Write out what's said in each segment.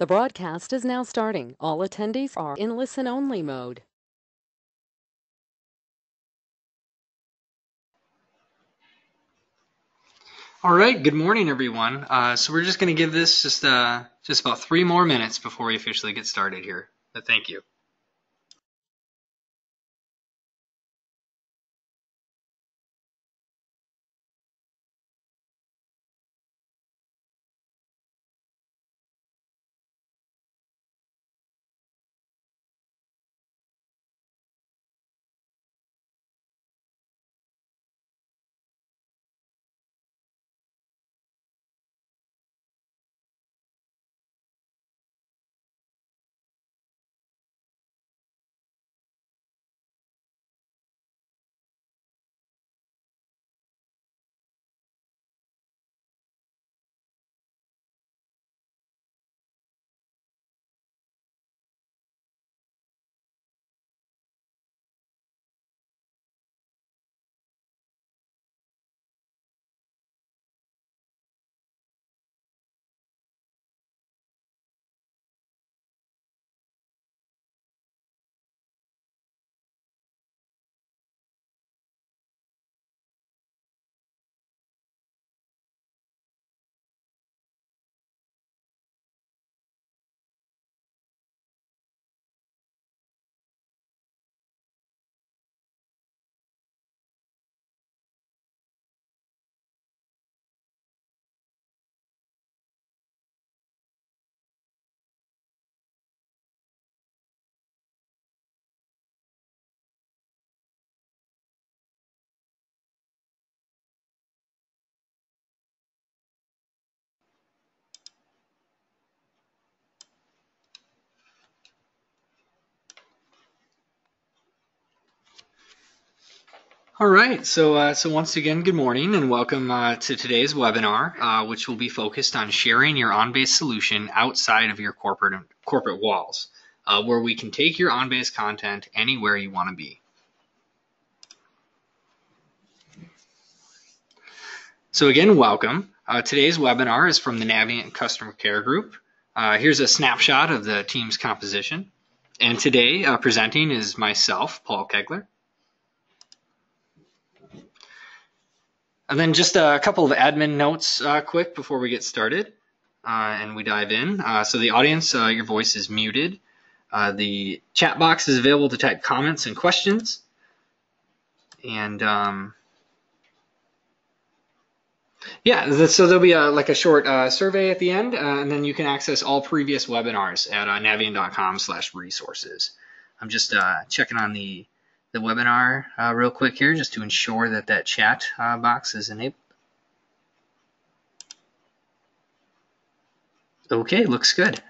The broadcast is now starting. All attendees are in listen-only mode. All right, good morning, everyone. Uh, so we're just going to give this just uh, just about three more minutes before we officially get started here. But thank you. All right, so uh, so once again, good morning and welcome uh, to today's webinar, uh, which will be focused on sharing your OnBase solution outside of your corporate corporate walls, uh, where we can take your OnBase content anywhere you want to be. So again, welcome. Uh, today's webinar is from the Naviant Customer Care Group. Uh, here's a snapshot of the team's composition. And today, presenting is myself, Paul Kegler. And then just a couple of admin notes uh, quick before we get started uh, and we dive in. Uh, so the audience, uh, your voice is muted. Uh, the chat box is available to type comments and questions. And um, yeah, so there'll be a, like a short uh, survey at the end, and then you can access all previous webinars at naviant.com slash resources. I'm just checking on the the webinar uh, real quick here just to ensure that that chat uh, box is enabled. Okay, looks good.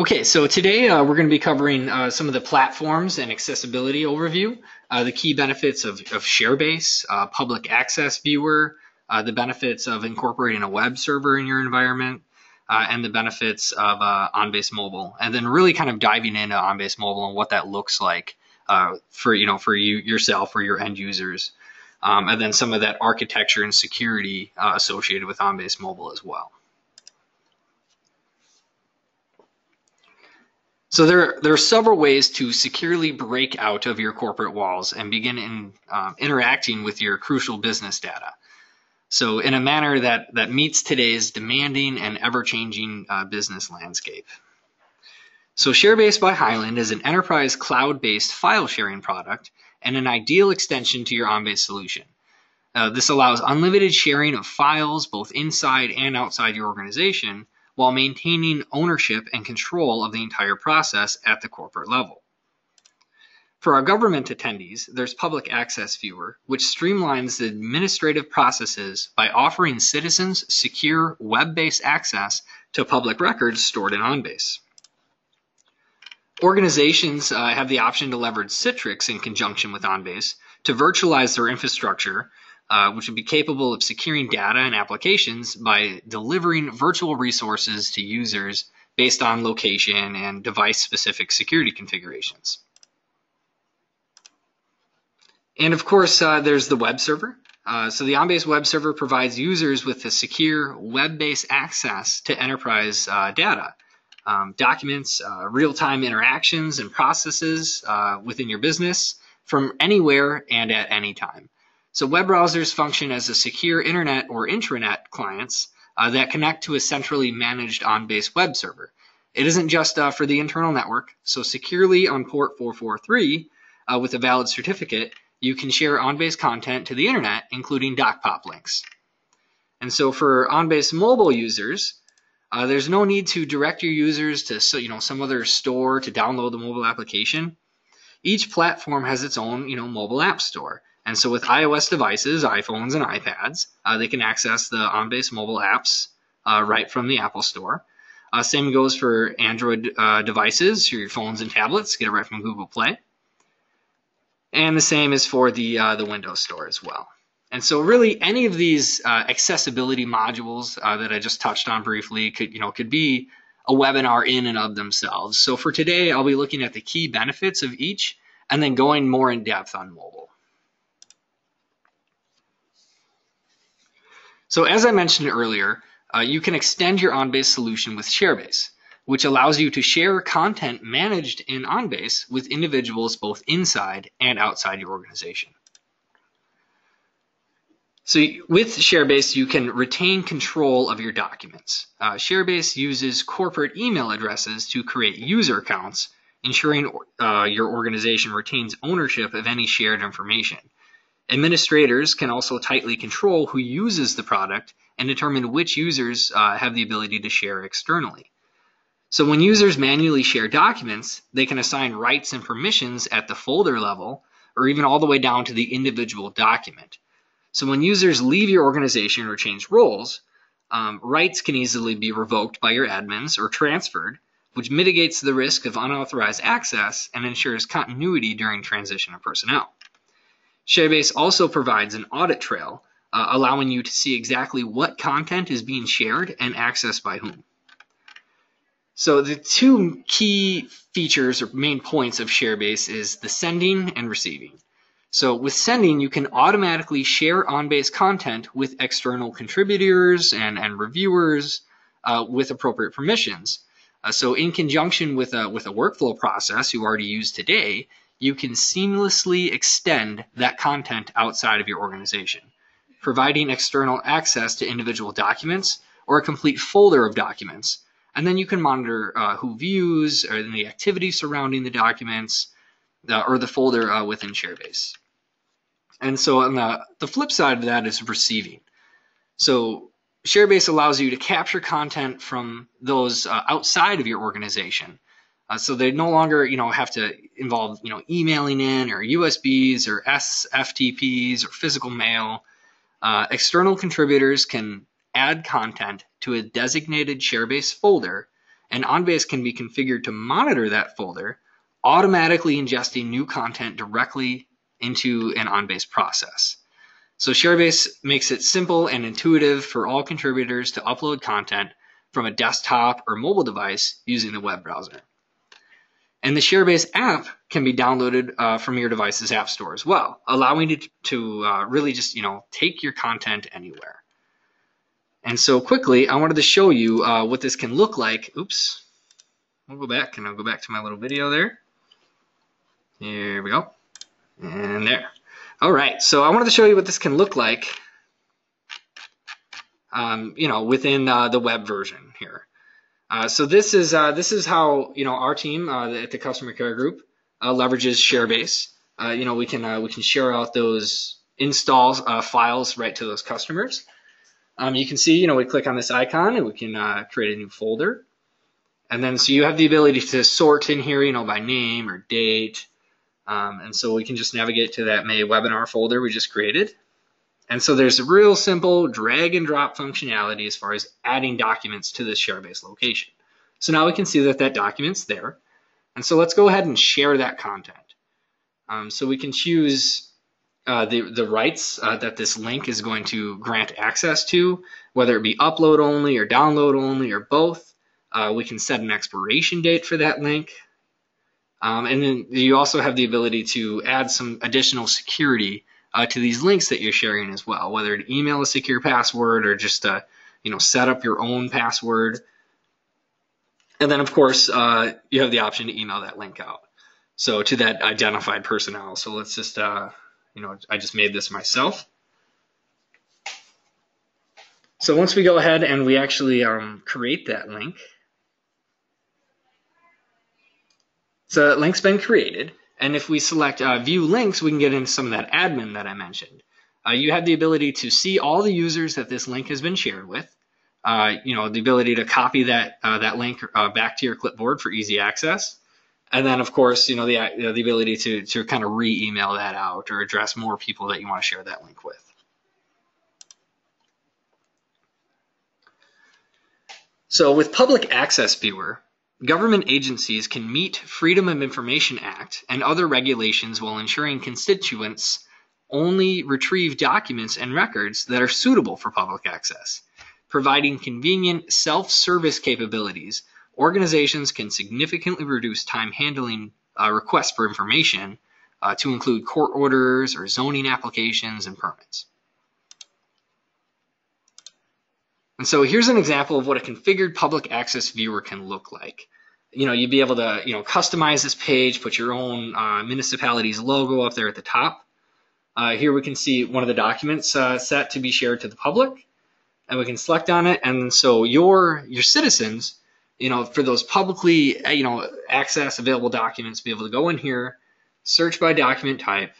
Okay, so today uh, we're going to be covering uh, some of the platforms and accessibility overview, uh, the key benefits of, of ShareBase, uh, public access viewer, uh, the benefits of incorporating a web server in your environment, uh, and the benefits of uh, OnBase Mobile, and then really kind of diving into OnBase Mobile and what that looks like uh, for you know for you yourself or your end users, um, and then some of that architecture and security uh, associated with OnBase Mobile as well. So there, there are several ways to securely break out of your corporate walls and begin in, um, interacting with your crucial business data. So in a manner that, that meets today's demanding and ever-changing uh, business landscape. So ShareBase by Hyland is an enterprise cloud-based file sharing product and an ideal extension to your OnBase solution. Uh, this allows unlimited sharing of files both inside and outside your organization while maintaining ownership and control of the entire process at the corporate level. For our government attendees, there's Public Access Viewer, which streamlines the administrative processes by offering citizens secure web-based access to public records stored in OnBase. Organizations uh, have the option to leverage Citrix in conjunction with OnBase to virtualize their infrastructure, uh, which would be capable of securing data and applications by delivering virtual resources to users based on location and device-specific security configurations. And of course, uh, there's the web server. Uh, so the OnBase web server provides users with a secure web-based access to enterprise uh, data, um, documents, uh, real-time interactions and processes uh, within your business from anywhere and at any time. So web browsers function as a secure internet or intranet clients uh, that connect to a centrally managed OnBase web server. It isn't just for the internal network. So securely on port 443 uh, with a valid certificate, you can share OnBase content to the internet, including DocPop links. And so for OnBase mobile users, uh, there's no need to direct your users to so, you know some other store to download the mobile application. Each platform has its own you know mobile app store. And so with iOS devices, iPhones and iPads, uh, they can access the OnBase mobile apps uh, right from the Apple Store. Uh, same goes for Android uh, devices, your phones and tablets, get it right from Google Play. And the same is for the, uh, the Windows Store as well. And so really any of these uh, accessibility modules that I just touched on briefly could, you know, could be a webinar in and of themselves. So for today, I'll be looking at the key benefits of each and then going more in depth on mobile. So as I mentioned earlier, uh, you can extend your OnBase solution with ShareBase, which allows you to share content managed in OnBase with individuals both inside and outside your organization. So with ShareBase, you can retain control of your documents. Uh, ShareBase uses corporate email addresses to create user accounts, ensuring uh, your organization retains ownership of any shared information. Administrators can also tightly control who uses the product and determine which users uh, have the ability to share externally. So when users manually share documents, they can assign rights and permissions at the folder level or even all the way down to the individual document. So when users leave your organization or change roles, um, rights can easily be revoked by your admins or transferred, which mitigates the risk of unauthorized access and ensures continuity during transition of personnel. ShareBase also provides an audit trail, uh, allowing you to see exactly what content is being shared and accessed by whom. So the two key features or main points of ShareBase is the sending and receiving. So with sending, you can automatically share OnBase content with external contributors and, and reviewers uh, with appropriate permissions. Uh, so in conjunction with a, with a workflow process you already use today, you can seamlessly extend that content outside of your organization, providing external access to individual documents or a complete folder of documents. And then you can monitor uh, who views or the activity surrounding the documents uh, or the folder uh, within ShareBase. And so on the, the flip side of that is receiving. So ShareBase allows you to capture content from those uh, outside of your organization uh, so they no longer, you know, have to involve, you know, emailing in or USBs or SFTPs or physical mail. Uh, external contributors can add content to a designated ShareBase folder, and OnBase can be configured to monitor that folder, automatically ingesting new content directly into an OnBase process. So ShareBase makes it simple and intuitive for all contributors to upload content from a desktop or mobile device using the web browser. And the ShareBase app can be downloaded uh, from your device's app store as well, allowing you to, to uh, really just, you know, take your content anywhere. And so quickly, I wanted to show you uh, what this can look like. Oops. We'll go back and I'll go back to my little video there. Here we go. And there. All right, so I wanted to show you what this can look like, um, you know, within uh, the web version here. Uh, so this is uh, this is how you know our team uh, at the customer care group uh, leverages ShareBase. You know we can we can share out those install files right to those customers. Um, you can see you know we click on this icon and we can create a new folder, and then so you have the ability to sort in here you know by name or date, um, and so we can just navigate to that May webinar folder we just created. And so there's a real simple drag and drop functionality as far as adding documents to this ShareBase location. So now we can see that that document's there. And so let's go ahead and share that content. Um, so we can choose uh, the, the rights uh, that this link is going to grant access to, whether it be upload only or download only or both. Uh, we can set an expiration date for that link. Um, and then you also have the ability to add some additional security uh, to these links that you're sharing as well, whether to email a secure password or just to, you know, set up your own password. And then, of course, uh, you have the option to email that link out. So to that identified personnel. So let's just, uh, you know, I just made this myself. So once we go ahead and we actually um, create that link, so that link's been created. And if we select uh, view links, we can get into some of that admin that I mentioned. Uh, you have the ability to see all the users that this link has been shared with. Uh, you know, the ability to copy that uh, that link uh, back to your clipboard for easy access. And then, of course, you know, the, you know, the ability to, to kind of re-email that out or address more people that you want to share that link with. So with Public Access Viewer, government agencies can meet Freedom of Information Act and other regulations while ensuring constituents only retrieve documents and records that are suitable for public access. Providing convenient self-service capabilities, organizations can significantly reduce time handling uh, requests for information uh, to include court orders or zoning applications and permits. And so here's an example of what a configured public access viewer can look like. You know, you'd be able to, you know, customize this page, put your own uh, municipality's logo up there at the top. Uh, here we can see one of the documents uh, set to be shared to the public, and we can select on it. And so your your citizens, you know, for those publicly, uh, you know, access available documents, be able to go in here, search by document type,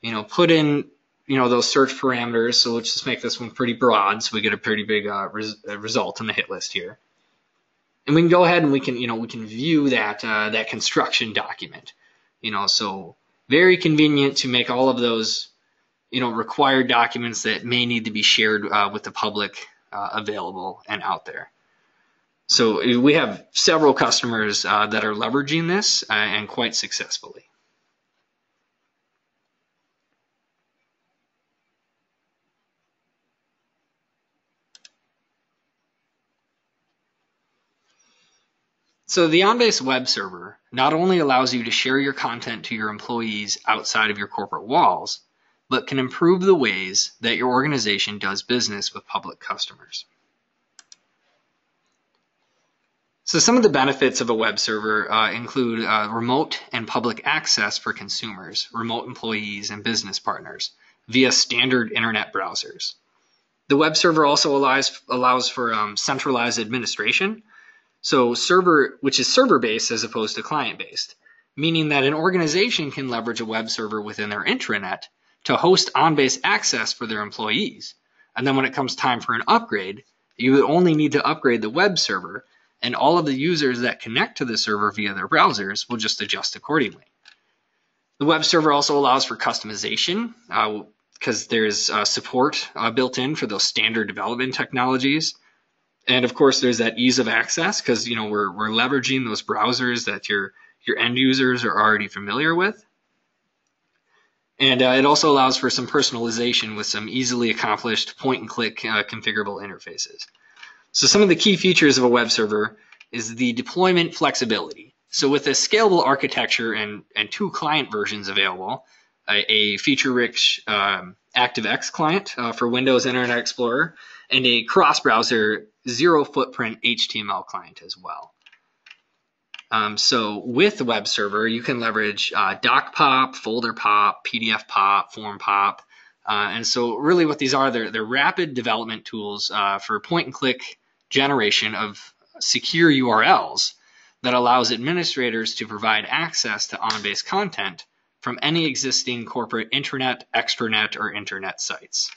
you know, put in you know, those search parameters. So let's just make this one pretty broad so we get a pretty big uh, res uh, result in the hit list here. And we can go ahead and we can, you know, we can view that, uh, that construction document. You know, so very convenient to make all of those, you know, required documents that may need to be shared uh, with the public uh, available and out there. So we have several customers uh, that are leveraging this and quite successfully. So the OnBase web server not only allows you to share your content to your employees outside of your corporate walls, but can improve the ways that your organization does business with public customers. So some of the benefits of a web server uh, include uh, remote and public access for consumers, remote employees, and business partners via standard internet browsers. The web server also allows, allows for um, centralized administration so server, which is server based as opposed to client based, meaning that an organization can leverage a web server within their intranet to host OnBase access for their employees. And then when it comes time for an upgrade, you would only need to upgrade the web server and all of the users that connect to the server via their browsers will just adjust accordingly. The web server also allows for customization because uh, there's uh, support uh, built in for those standard development technologies and of course, there's that ease of access because you know we're we're leveraging those browsers that your your end users are already familiar with. And uh, it also allows for some personalization with some easily accomplished point and click uh, configurable interfaces. So some of the key features of a web server is the deployment flexibility. So with a scalable architecture and, and two client versions available, a, a feature-rich um, ActiveX client uh, for Windows Internet Explorer, and a cross-browser zero footprint HTML client as well. Um, so with web server, you can leverage uh, DocPop, FolderPop, PDFPop, FormPop. Uh, and so really what these are, they're, they're rapid development tools uh, for point and click generation of secure URLs that allows administrators to provide access to OnBase content from any existing corporate intranet, extranet, or internet sites.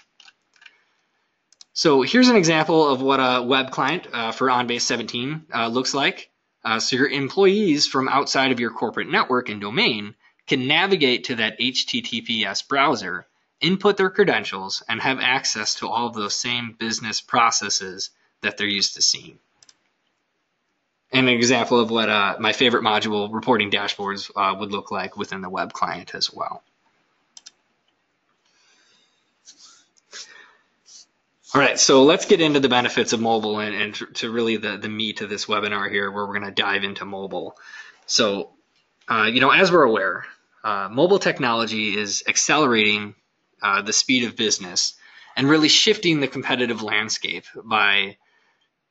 So here's an example of what a web client uh, for OnBase 17 uh, looks like. Uh, so your employees from outside of your corporate network and domain can navigate to that HTTPS browser, input their credentials, and have access to all of those same business processes that they're used to seeing. An example of what uh, my favorite module, reporting dashboards, uh, would look like within the web client as well. All right, so let's get into the benefits of mobile and, and to really the, the meat of this webinar here where we're going to dive into mobile. So uh, you know, as we're aware, uh, mobile technology is accelerating uh, the speed of business and really shifting the competitive landscape by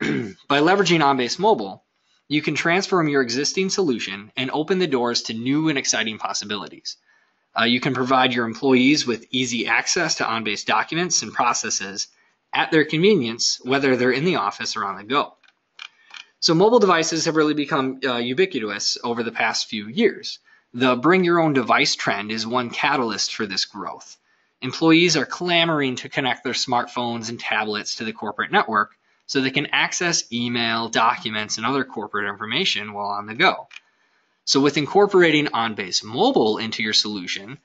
by leveraging OnBase Mobile. You can transform your existing solution and open the doors to new and exciting possibilities. Uh, you can provide your employees with easy access to OnBase documents and processes at their convenience, whether they're in the office or on the go. So mobile devices have really become uh, ubiquitous over the past few years. The bring your own device trend is one catalyst for this growth. Employees are clamoring to connect their smartphones and tablets to the corporate network so they can access email, documents, and other corporate information while on the go. So with incorporating OnBase Mobile into your solution,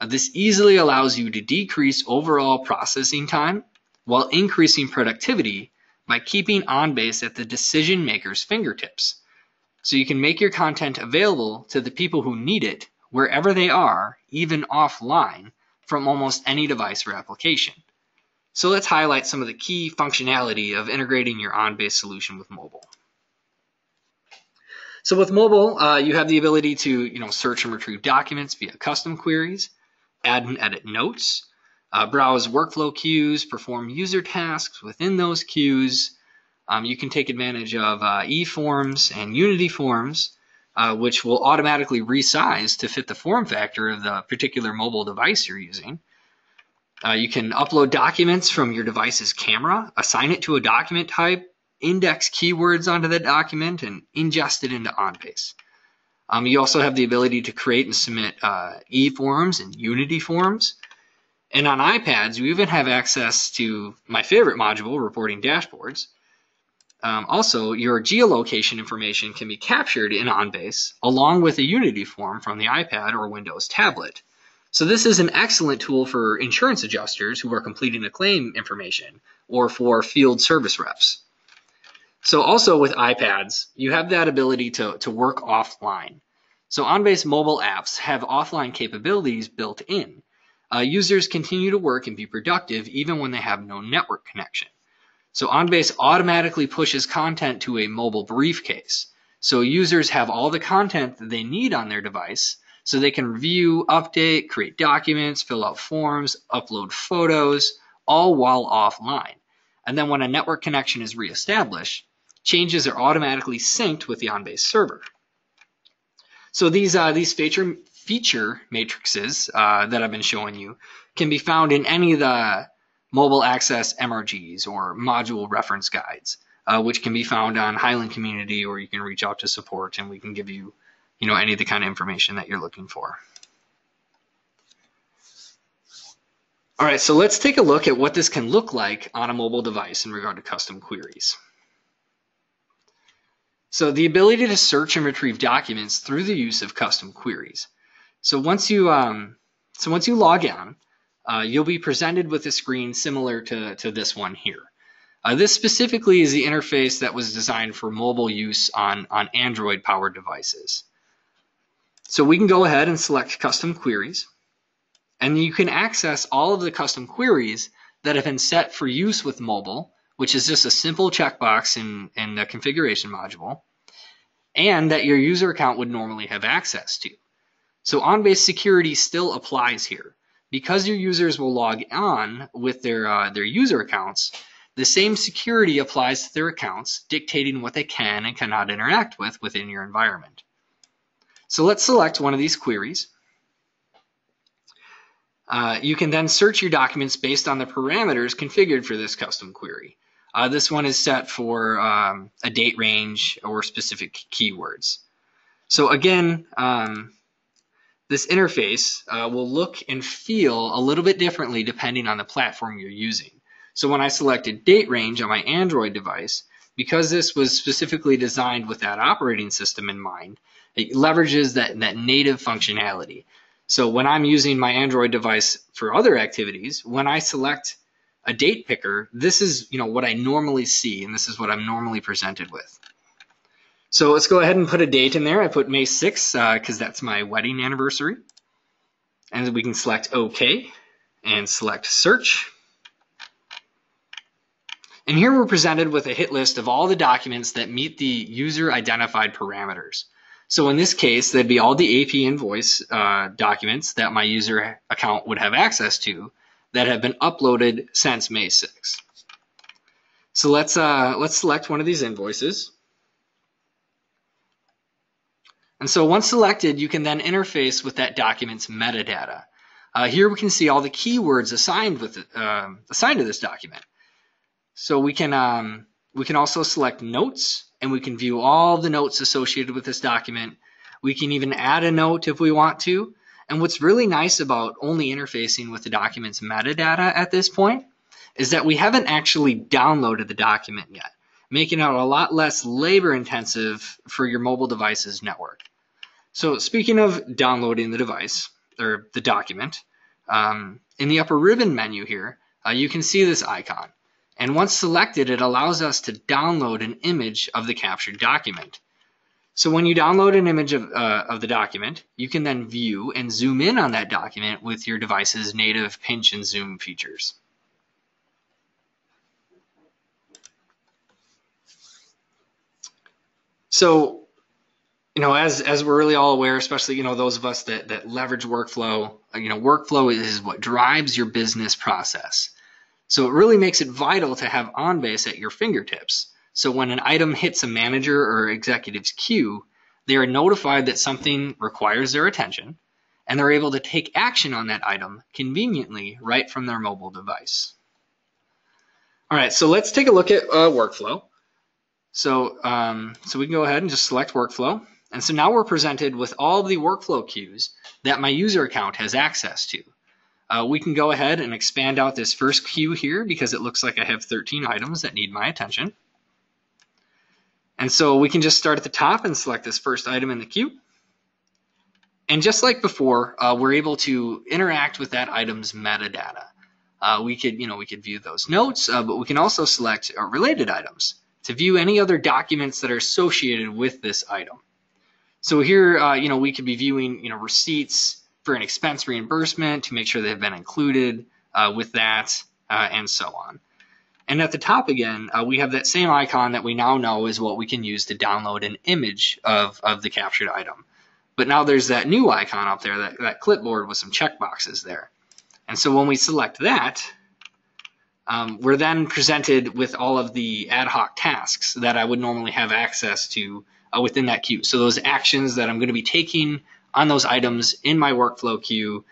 uh, this easily allows you to decrease overall processing time while increasing productivity by keeping OnBase at the decision maker's fingertips. So you can make your content available to the people who need it wherever they are, even offline, from almost any device or application. So let's highlight some of the key functionality of integrating your OnBase solution with mobile. So with mobile, uh, you have the ability to you know search and retrieve documents via custom queries, add and edit notes, uh, browse workflow queues, perform user tasks within those queues. Um, you can take advantage of uh, e-forms and Unity forms, uh, which will automatically resize to fit the form factor of the particular mobile device you're using. Uh, you can upload documents from your device's camera, assign it to a document type, index keywords onto that document, and ingest it into OnBase. Um, you also have the ability to create and submit uh, e-forms and Unity forms. And on iPads, you even have access to my favorite module, reporting dashboards. Um, also, your geolocation information can be captured in OnBase along with a Unity form from the iPad or Windows tablet. So this is an excellent tool for insurance adjusters who are completing a claim information or for field service reps. So also with iPads, you have that ability to, to work offline. So OnBase mobile apps have offline capabilities built in. Uh, users continue to work and be productive even when they have no network connection. So OnBase automatically pushes content to a mobile briefcase. So users have all the content that they need on their device so they can review, update, create documents, fill out forms, upload photos, all while offline. And then when a network connection is reestablished, changes are automatically synced with the OnBase server. So these, uh, these feature, feature matrices uh, that I've been showing you can be found in any of the mobile access MRGs or module reference guides, uh, which can be found on Hyland Community or you can reach out to support and we can give you you know, any of the kind of information that you're looking for. All right, so let's take a look at what this can look like on a mobile device in regard to custom queries. So the ability to search and retrieve documents through the use of custom queries. So once you um, so once you log in, uh, you'll be presented with a screen similar to, to this one here. Uh, this specifically is the interface that was designed for mobile use on, on Android-powered devices. So we can go ahead and select custom queries and you can access all of the custom queries that have been set for use with mobile, which is just a simple checkbox in, in the configuration module, and that your user account would normally have access to. So OnBase security still applies here. Because your users will log on with their, uh, their user accounts, the same security applies to their accounts, dictating what they can and cannot interact with within your environment. So let's select one of these queries. Uh, you can then search your documents based on the parameters configured for this custom query. Uh, this one is set for um, a date range or specific keywords. So again, um, this interface uh, will look and feel a little bit differently depending on the platform you're using. So when I selected date range on my Android device, because this was specifically designed with that operating system in mind, it leverages that, that native functionality. So when I'm using my Android device for other activities, when I select a date picker, this is you know what I normally see, and this is what I'm normally presented with. So let's go ahead and put a date in there. I put May 6th because uh, that's my wedding anniversary. And we can select OK and select Search. And here we're presented with a hit list of all the documents that meet the user identified parameters. So in this case, that'd be all the AP invoice uh, documents that my user account would have access to that have been uploaded since May 6. So let's uh, let's select one of these invoices. And so once selected, you can then interface with that document's metadata. Uh, here we can see all the keywords assigned with uh, assigned to this document. So we can um, we can also select notes, and we can view all the notes associated with this document. We can even add a note if we want to. And what's really nice about only interfacing with the document's metadata at this point is that we haven't actually downloaded the document yet, making it a lot less labor intensive for your mobile device's network. So speaking of downloading the device, or the document, um, in the upper ribbon menu here, uh, you can see this icon. And once selected, it allows us to download an image of the captured document. So when you download an image of, uh, of the document, you can then view and zoom in on that document with your device's native pinch and zoom features. So you know, as as we're really all aware, especially you know those of us that that leverage workflow, you know, workflow is what drives your business process. So it really makes it vital to have OnBase at your fingertips. So when an item hits a manager or executive's queue, they are notified that something requires their attention, and they're able to take action on that item conveniently right from their mobile device. All right, so let's take a look at uh, workflow. So, um, so we can go ahead and just select workflow. And so now we're presented with all the workflow queues that my user account has access to. Uh, we can go ahead and expand out this first queue here because it looks like I have 13 items that need my attention. And so we can just start at the top and select this first item in the queue. And just like before, uh, we're able to interact with that item's metadata. Uh, we could, you know, we could view those notes, uh, but we can also select uh, related items to view any other documents that are associated with this item. So here, uh, you know, we could be viewing, you know, receipts for an expense reimbursement to make sure they've been included uh, with that, uh, and so on. And at the top again, uh, we have that same icon that we now know is what we can use to download an image of, of the captured item. But now there's that new icon up there, that, that clipboard with some checkboxes there. And so when we select that, um, we're then presented with all of the ad hoc tasks that I would normally have access to uh, within that queue. So those actions that I'm going to be taking on those items in my workflow queue,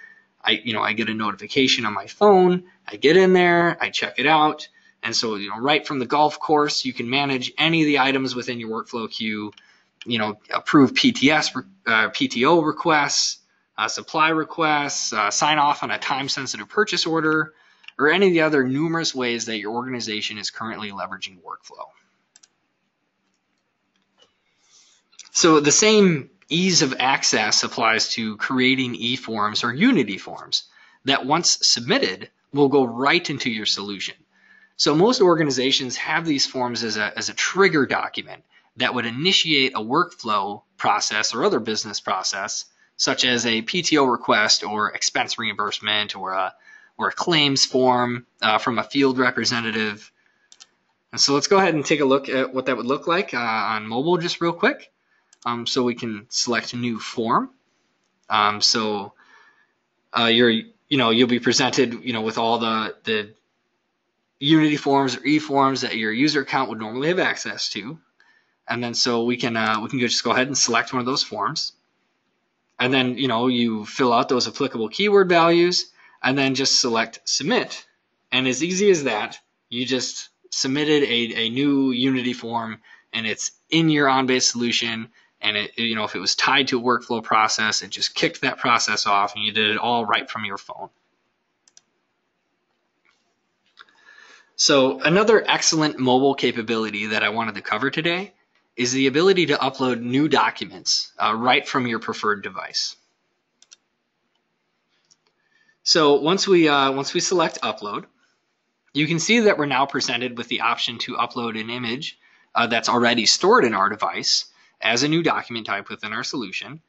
I you know I get a notification on my phone. I get in there, I check it out, and so you know right from the golf course, you can manage any of the items within your workflow queue. You know, approve PTS uh, PTO requests, uh, supply requests, uh, sign off on a time-sensitive purchase order, or any of the other numerous ways that your organization is currently leveraging workflow. So the same ease of access applies to creating e-forms or Unity forms that once submitted will go right into your solution. So most organizations have these forms as a, as a trigger document that would initiate a workflow process or other business process, such as a PTO request or expense reimbursement or a, or a claims form uh, from a field representative. And so let's go ahead and take a look at what that would look like uh, on mobile just real quick. Um, so we can select new form. Um, so uh, you're, you know, you'll be presented, you know, with all the the Unity forms or e-forms that your user account would normally have access to, and then so we can uh, we can just go ahead and select one of those forms, and then you know you fill out those applicable keyword values, and then just select submit, and as easy as that, you just submitted a, a new Unity form, and it's in your OnBase solution and it, you know if it was tied to a workflow process it just kicked that process off and you did it all right from your phone. So another excellent mobile capability that i wanted to cover today is the ability to upload new documents uh, right from your preferred device. So once we uh, once we select upload you can see that we're now presented with the option to upload an image uh, that's already stored in our device as a new document type within our solution.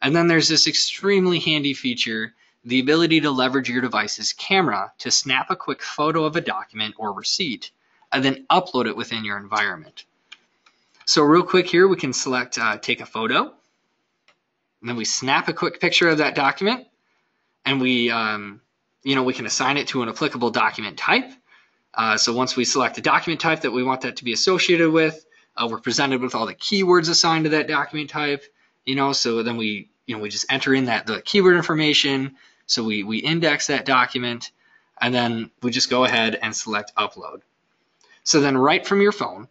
And then there's this extremely handy feature, the ability to leverage your device's camera to snap a quick photo of a document or receipt and then upload it within your environment. So real quick here, we can select uh, take a photo. And then we snap a quick picture of that document, and we, um, you know, we can assign it to an applicable document type. Uh, so once we select the document type that we want that to be associated with, uh, we're presented with all the keywords assigned to that document type. You know, so then we, you know, we just enter in that the keyword information. So we we index that document, and then we just go ahead and select upload. So then right from your phone,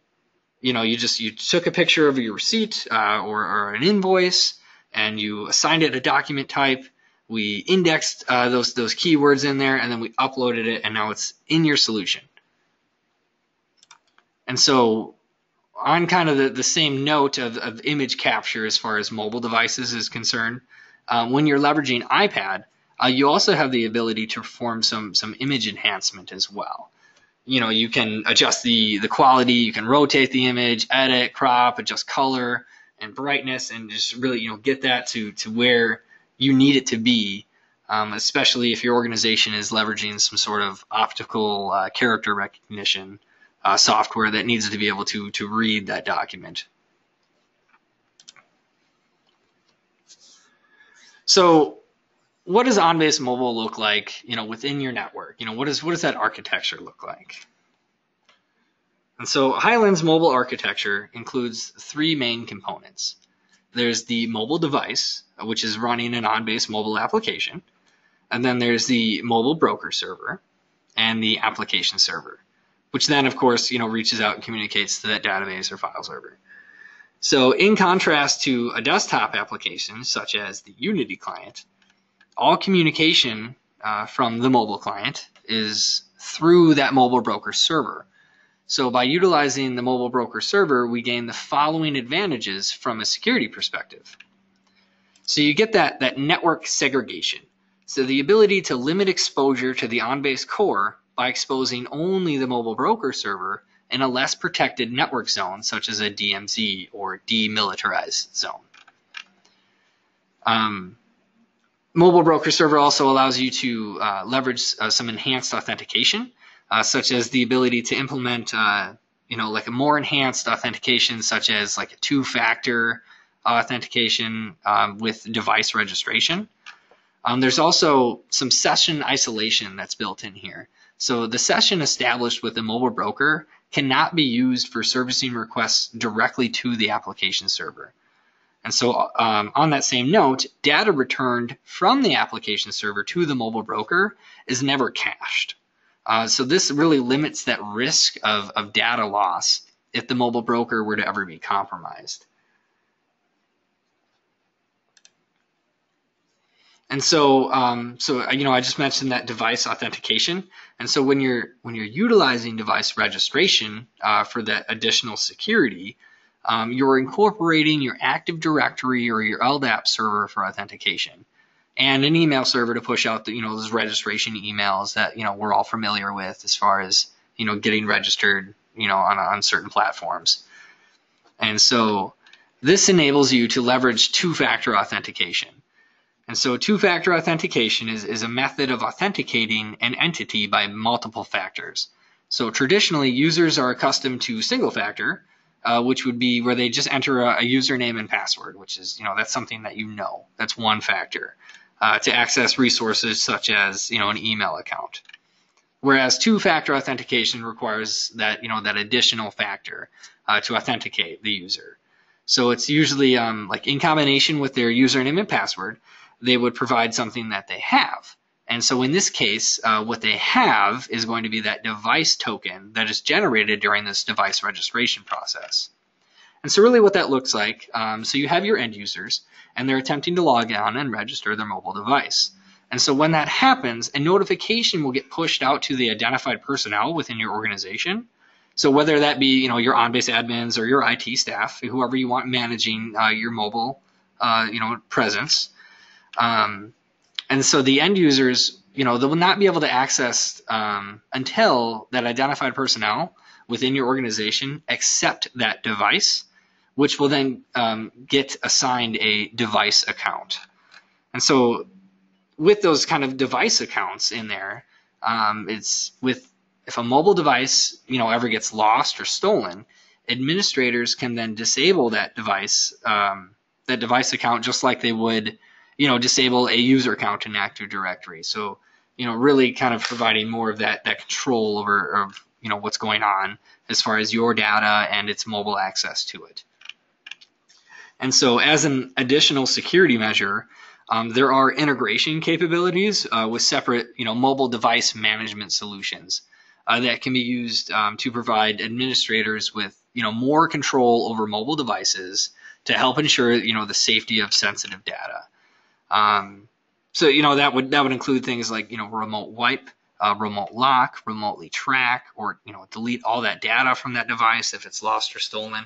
you know, you just you took a picture of your receipt uh, or, or, an invoice, and you assigned it a document type. We indexed uh, those those keywords in there, and then we uploaded it, and now it's in your solution. And so, on kind of the, the same note of, of image capture as far as mobile devices is concerned, um, when you're leveraging iPad, uh, you also have the ability to perform some some image enhancement as well. You know, you can adjust the, the quality, you can rotate the image, edit, crop, adjust color and brightness, and just really, you know, get that to, to where you need it to be, um, especially if your organization is leveraging some sort of optical uh, character recognition uh, software that needs to be able to, to read that document. So what does OnBase Mobile look like, you know, within your network? You know, what is what does that architecture look like? And so Hyland's mobile architecture includes three main components. There's the mobile device, which is running an OnBase mobile application, and then there's the mobile broker server and the application server, which then of course, you know, reaches out and communicates to that database or file server. So in contrast to a desktop application such as the Unity client, all communication uh, from the mobile client is through that mobile broker server. So by utilizing the mobile broker server, we gain the following advantages from a security perspective. So you get that, that network segregation. So the ability to limit exposure to the OnBase core by exposing only the mobile broker server in a less protected network zone, such as a DMZ or demilitarized zone. Um, Mobile Broker Server also allows you to uh, leverage uh, some enhanced authentication, uh, such as the ability to implement, uh, you know, like a more enhanced authentication, such as like a two-factor authentication um, with device registration. Um, there's also some session isolation that's built in here. So the session established with the mobile broker cannot be used for servicing requests directly to the application server. And so um, on that same note, data returned from the application server to the mobile broker is never cached. Uh, so this really limits that risk of, of data loss if the mobile broker were to ever be compromised. And so, um, so you know, I just mentioned that device authentication. And so when you're when you're utilizing device registration uh, for that additional security, um, you're incorporating your Active Directory or your LDAP server for authentication, and an email server to push out the, you know those registration emails that you know we're all familiar with as far as you know getting registered you know on on certain platforms. And so this enables you to leverage two-factor authentication. And so two-factor authentication is, is a method of authenticating an entity by multiple factors. So traditionally, users are accustomed to single-factor, uh, which would be where they just enter a, a, username and password, which is, you know, that's something that you know. That's one factor uh, to access resources such as, you know, an email account. Whereas two-factor authentication requires that, you know, that additional factor uh, to authenticate the user. So it's usually um, like in combination with their username and password, they would provide something that they have. And so in this case, uh, what they have is going to be that device token that is generated during this device registration process. And so really what that looks like, um, so you have your end users and they're attempting to log on and register their mobile device. And so when that happens, a notification will get pushed out to the identified personnel within your organization. So whether that be, you know, your OnBase admins or your IT staff, whoever you want managing uh, your mobile, uh, you know, presence, um, and so the end users, you know, they will not be able to access um, until that identified personnel within your organization accept that device, which will then um, get assigned a device account. And so with those kind of device accounts in there, um, it's with if a mobile device, you know, ever gets lost or stolen, administrators can then disable that device um, that device account just like they would, you know, disable a user account in Active Directory. So, you know, really kind of providing more of that that control over of you know what's going on as far as your data and its mobile access to it. And so, as an additional security measure, um, there are integration capabilities uh, with separate, you know, mobile device management solutions uh, that can be used um, to provide administrators with, you know, more control over mobile devices to help ensure, you know, the safety of sensitive data. Um, so, you know, that would that would include things like, you know, remote wipe, uh, remote lock, remotely track, or you know, delete all that data from that device if it's lost or stolen.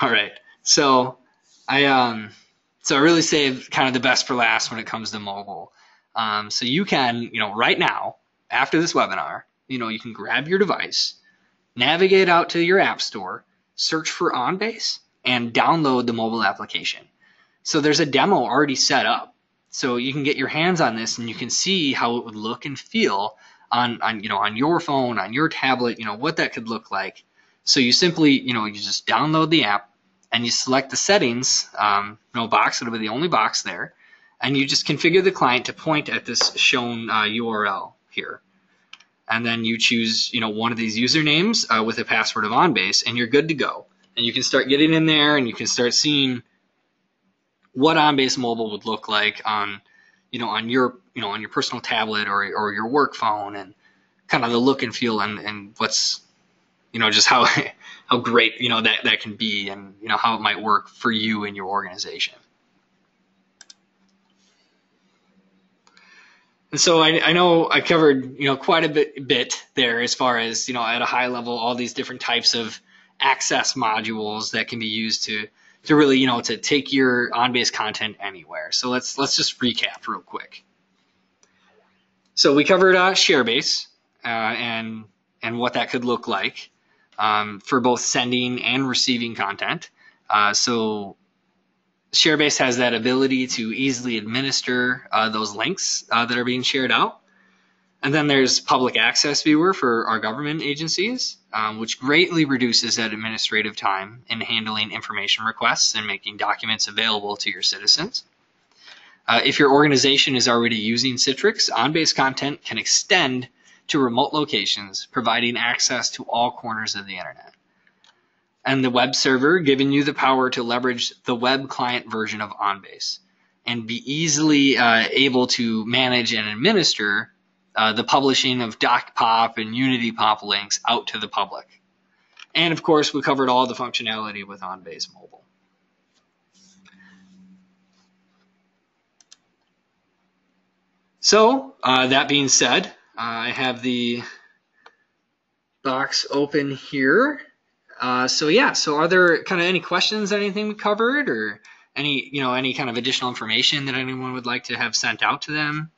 All right, so I um so I really save kind of the best for last when it comes to mobile. Um, so you can, you know, right now after this webinar, you know, you can grab your device, navigate out to your app store, search for OnBase, and download the mobile application. So there's a demo already set up. So you can get your hands on this and you can see how it would look and feel on, on you know on your phone, on your tablet, you know, what that could look like. So you simply, you know, you just download the app, and you select the settings, um, no box, it'll be the only box there, and you just configure the client to point at this shown uh, URL here. And then you choose, you know, one of these usernames uh, with a password of OnBase, and you're good to go. And you can start getting in there, and you can start seeing what OnBase Mobile would look like on, you know, on your, you know, on your personal tablet or or your work phone, and kind of the look and feel and, and what's you know just how how great you know that that can be and you know how it might work for you and your organization. And so I, I know I covered you know quite a bit bit there as far as you know at a high level all these different types of access modules that can be used to to really you know to take your OnBase content anywhere so let's let's just recap real quick so we covered uh, ShareBase uh, and and what that could look like um, for both sending and receiving content. Uh, so ShareBase has that ability to easily administer uh, those links uh, that are being shared out. And then there's Public Access Viewer for our government agencies, um, which greatly reduces that administrative time in handling information requests and making documents available to your citizens. Uh, if your organization is already using Citrix, OnBase content can extend to remote locations, providing access to all corners of the internet. And the web server giving you the power to leverage the web client version of OnBase and be easily uh, able to manage and administer uh, the publishing of DocPop and UnityPop links out to the public. And of course, we covered all the functionality with OnBase Mobile. So, uh, that being said, I have the box open here. Uh, so yeah, so are there kind of any questions, anything we covered, or any you know any kind of additional information that anyone would like to have sent out to them?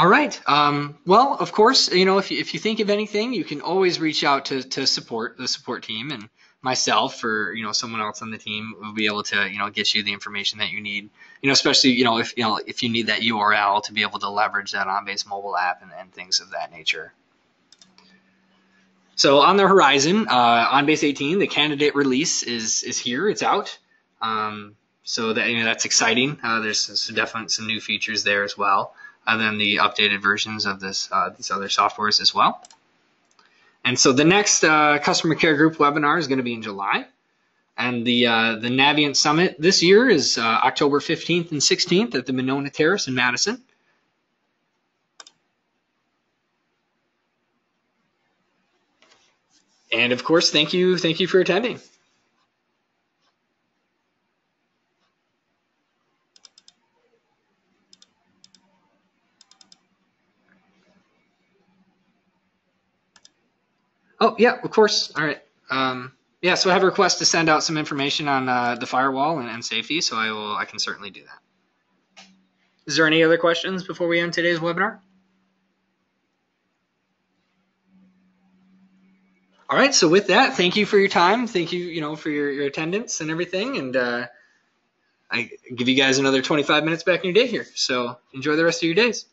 All right. Um, well, of course, you know, if you, if you think of anything, you can always reach out to, to support the support team and myself or, you know, someone else on the team will be able to, you know, get you the information that you need, you know, especially, you know, if, you know, if you need that URL to be able to leverage that OnBase mobile app and, and things of that nature. So on the horizon, uh, OnBase 18, the candidate release is, is here. It's out. Um, so that, you know, that's exciting. Uh, there's, there's definitely some new features there as well and then the updated versions of this uh, these other softwares as well. And so the next uh, customer care group webinar is going to be in July, and the uh, the Naviant Summit this year is uh, October 15th and 16th at the Monona Terrace in Madison. And of course, thank you, thank you for attending. Oh, yeah, of course. All right. Um, yeah, so I have a request to send out some information on uh, the firewall and, and, safety, so I will. I can certainly do that. Is there any other questions before we end today's webinar? All right. So with that, thank you for your time. Thank you, you know, for your, your attendance and everything. And uh, I give you guys another 25 minutes back in your day here. So enjoy the rest of your days.